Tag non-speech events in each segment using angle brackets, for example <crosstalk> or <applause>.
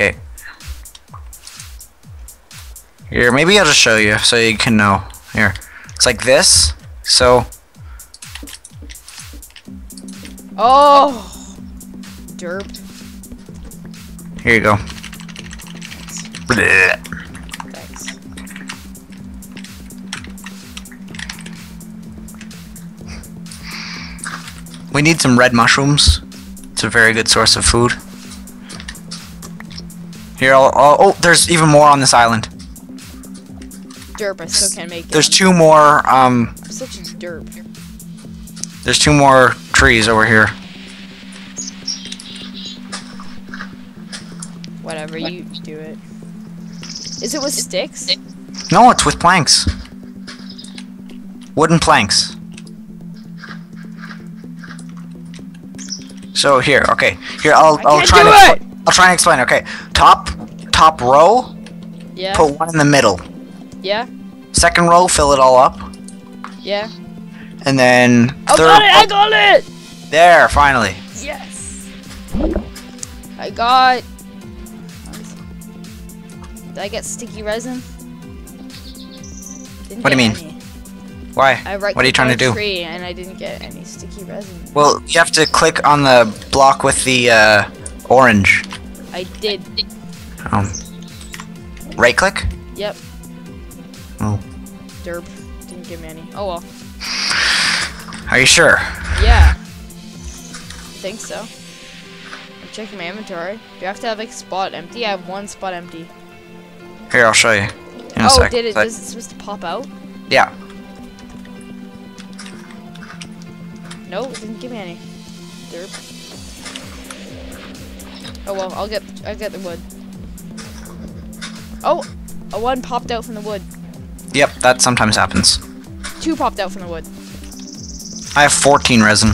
Okay. Here, maybe I'll just show you so you can know. Here. It's like this. So, Oh. Derp. here you go. Thanks. We need some red mushrooms. It's a very good source of food. Here, I'll, I'll, oh, there's even more on this island. Derp. I still can't make it. There's two more, um, I'm such a derp. there's two more trees over here. Whatever. You do it. Is it with sticks? No, it's with planks. Wooden planks. So here, okay. Here, I'll I I'll can't try do to it! I'll try and explain. Okay, top top row, Yeah. put one in the middle. Yeah. Second row, fill it all up, Yeah. and then I third. got it. I got it. there, finally. Yes. I got. Did I get sticky resin? Didn't What do you mean? any. Why? I right What are you trying to do? Tree and I didn't get any sticky resin. Well, you have to click on the block with the uh, orange. I did. Um, right click. Yep. Oh. Derp. Didn't give me any. Oh well. Are you sure? Yeah. I think so. I'm checking my inventory. Do you have to have like spot empty? I have one spot empty. Here, I'll show you. In a oh, did it? But- Is it supposed to pop out? yeah. No, it didn't give me any. Derp. Oh well, I'll get I'll get the wood. Oh, a one popped out from the wood. Yep, that sometimes happens. Two popped out from the wood. I have 14 resin.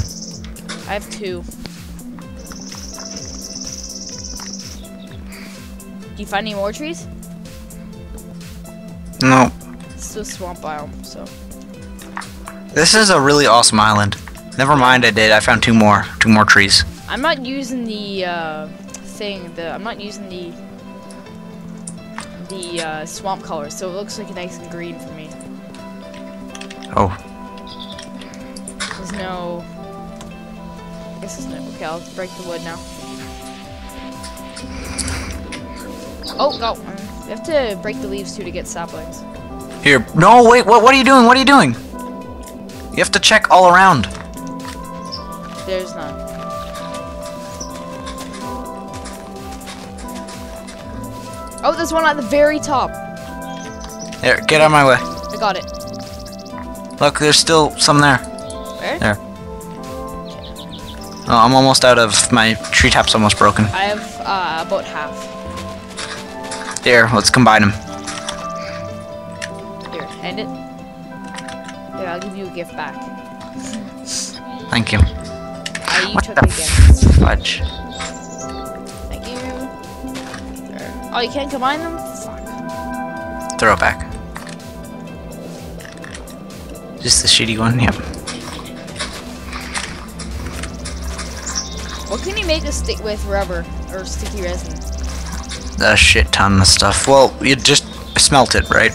I have two. Do you find any more trees? No, It's a swamp biome, so. this is a really awesome island. Never mind, I did. I found two more, two more trees. I'm not using the uh, thing. The I'm not using the the uh, swamp color, so it looks like a nice and green for me. Oh, There's no. I guess there's no. Okay, I'll break the wood now. Oh, no. You have to break the leaves too to get saplings. here. No, wait. What? What are you doing? What are you doing? You have to check all around. There's none. Oh, there's one at the very top. There, get out of my way. I got it. Look, there's still some there. Where? There. Oh, I'm almost out of my tree tap's almost broken. I have uh, about half. There, let's combine them. Here, hand it. Here, I'll give you a gift back. Thank you. You What took the. Fudge. Oh, you can't combine them? Fuck. Throw it back. Just the shitty one. Yep. What can you make a stick with rubber or sticky resin? A shit ton of stuff. Well, you just smelt it, right?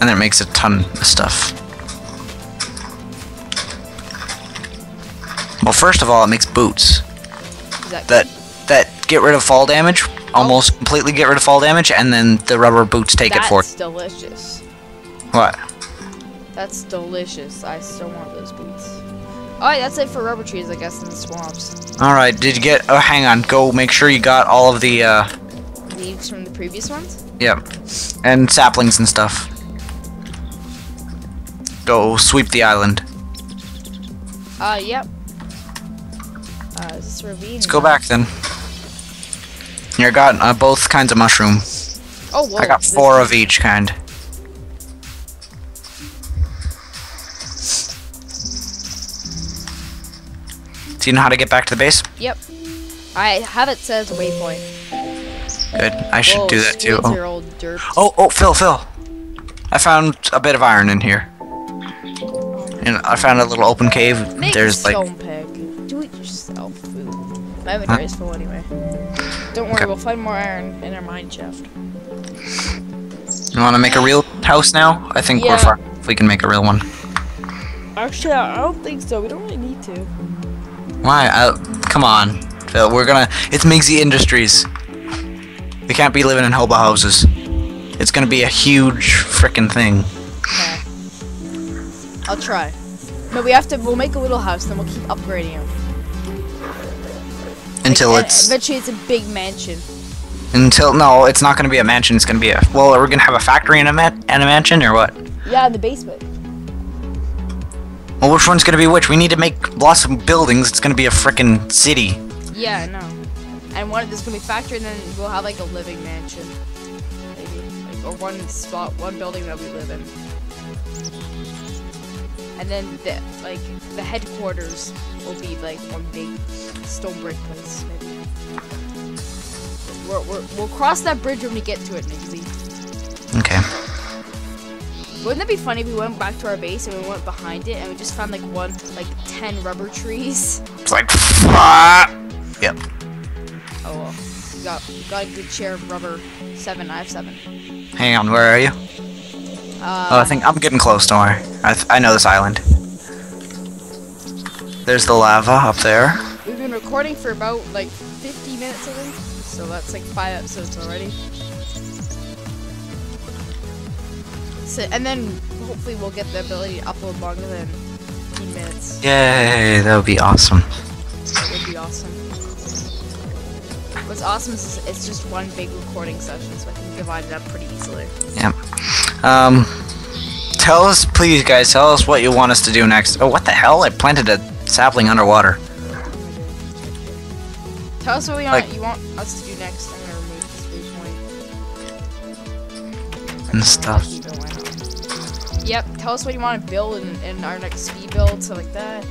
And it makes a ton of stuff. Well, first of all, it makes boots that that get rid of fall damage, almost completely get rid of fall damage, and then the rubber boots take That's it for That's delicious. what? That's delicious. I still want those boots. Alright, that's it for rubber trees, I guess, in the swamps. All right, did you get? Oh, hang on. Go make sure you got all of the. uh Leaves from the previous ones? Yep. And saplings and stuff. Go sweep the island. Uh, yep. Uh, this ravine? Let's go back then. You got uh, both kinds of mushroom. Oh, whoa. I got this- four of each kind. Do you know how to get back to the base? Yep. I have it says waypoint. Good. I should Whoa, do that too. Oh. your old dirt. oh, oh, Phil, Phil. I found a bit of iron in here. And I found a little open cave. Make There's a like stone pick. Do it yourself, food. My inventory is full anyway. Don't worry, we'll find more iron in our mine shaft. You want to make a real house now? I think Yeah. we're far. If we can make a real one. Actually, I don't think so. We don't really need to. Why? Uh, come on, Phil. We're gonna. It's Miggzy Industries. We can't be living in hobo houses. It's gonna be a huge frickin' thing. Okay. I'll try. No, we have to. We'll make a little house, then we'll keep upgrading them. Until Like, it's uh, eventually it's a big mansion. until no, it's not gonna be a mansion. It's gonna be a. Well, are we gonna have a factory and a man and a mansion or what? Yeah, in the basement. Well, which one's gonna be which? We need to make lots of buildings. It's gonna be a frickin' city. Yeah, I know. And one of there's gonna be factory, and then we'll have like a living mansion, maybe, like, or one spot, one building that we live in. And then the like the headquarters will be like one big stone brick place, maybe. We're, we're, we'll cross that bridge when we get to it, Nixie. Okay. Wouldn't it be funny if we went back to our base and we went behind it and we just found like one, like ten rubber trees? It's like. fuck. Yep. Oh well, we got we got a good share of rubber. Seven, I have seven. Hang on. Where are you? Uh, Oh, I think I'm getting close. Don't worry. I th- I know this island. There's the lava up there. We've been recording for about like 50 minutes, I think. So that's like five episodes already. So, and then hopefully we'll get the ability to upload longer than 15 minutes. Yay! That would be awesome. That would be awesome. What's awesome is it's just one big recording session, so I can divide it up pretty easily. Um, tell us, please, guys. Tell us what you want us to do next. Oh, what the hell? I planted a sapling underwater. Tell us what we want, you want us to do next. I'm gonna remove this waypoint. And stuff. Keep it, why not? Yep, tell us what you want to build in, in our next speed build, stuff like that.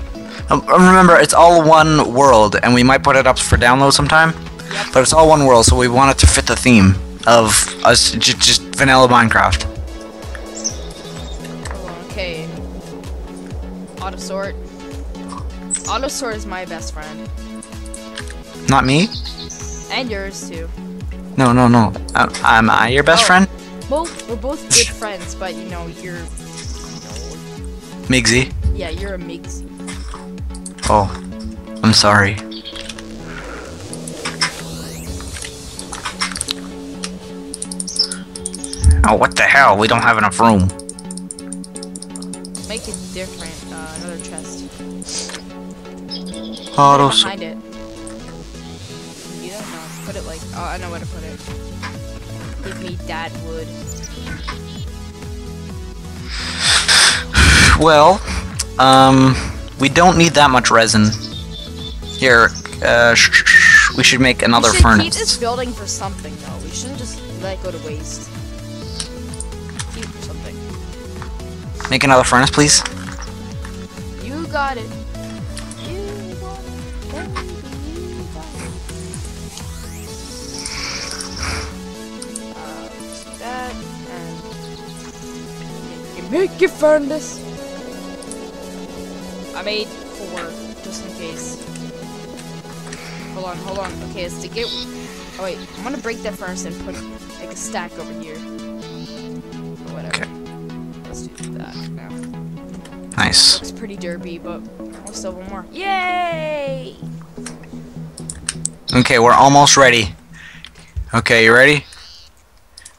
Um, remember, it's all one world, and we might put it up for download sometime. Yep. But it's all one world, so we want it to fit the theme of us j- just vanilla Minecraft. Auto sort. Auto sort is my best friend. Not me? And yours too. No, no, no. Uh, am I your best Oh. friend? Both we're both good friends, but you know, you're Miggzy. yeah, you're a mix. Oh, I'm sorry. Oh, what the hell? We don't have enough room. Make it different. Another chest. Put it behind it. You don't know. Put it like oh I know where to put it. Give me that wood. Well, um, we don't need that much resin. Here, uh, sh- sh- sh- we should make another we should furnace. keep this building for something though. We shouldn't just let it go to waste. Keep something. Make another furnace, please. You got it. You got it. Baby, you got it. Uh, that and make, make your furnace. I made four just in case. Hold on, hold on. Okay, it's to get. Oh wait, I'm gonna break that furnace and put like a stack over here. Whatever. Okay. Let's do that now. Nice. Looks pretty derpy, but we'll still one more. Yay! Okay, we're almost ready. Okay, you ready?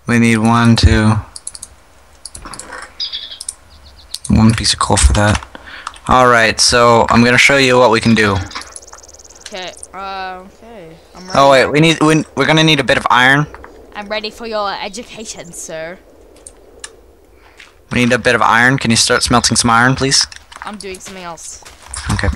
We need one, two. One piece of coal for that. Alright, so I'm gonna show you what we can do. Okay, uh, okay. I'm ready. Oh wait, we need we, we're gonna need a bit of iron. I'm ready for your education, sir. We need a bit of iron. Can you start smelting some iron, please? I'm doing something else. Okay.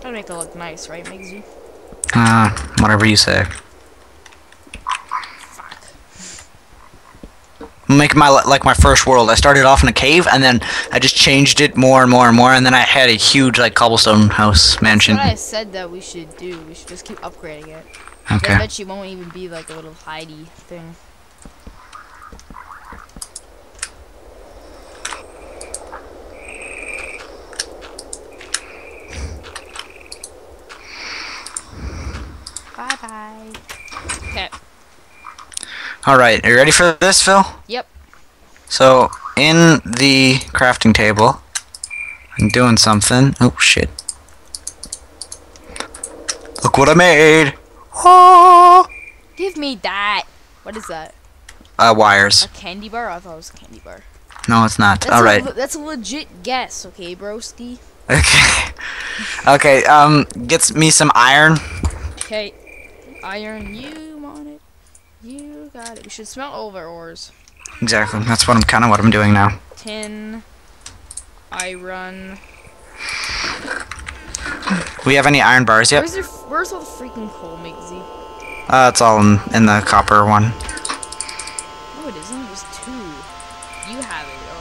Gotta make it look nice, right, Miggzy? Uh, whatever you say. like my like my first world. I started off in a cave, and then I just changed it more and more and more, and then I had a huge like cobblestone house mansion. That's what I said that we should do. We should just keep upgrading it. Okay. I bet you won't even be like a little hidey thing. Bye bye. Okay. All right, are you ready for this, Phil? Yep. So, in the crafting table, I'm doing something. Oh, shit. Look what I made! Oh! Give me that. What is that? Uh, wires. A candy bar? I thought it was a candy bar. No, it's not. That's Alright. A, that's a legit guess, okay, broski? Okay. <laughs> okay, um, gets me some iron. Okay. Iron, you want it. You got it. We should smelt all of our ores. Exactly. That's what I'm kind of what I'm doing now. Tin. Iron. We have any iron bars yet? Where's, where's all the freaking coal, Mixie? Uh, it's all in, in the copper one. No, it isn't. There's two. You have it. Oh,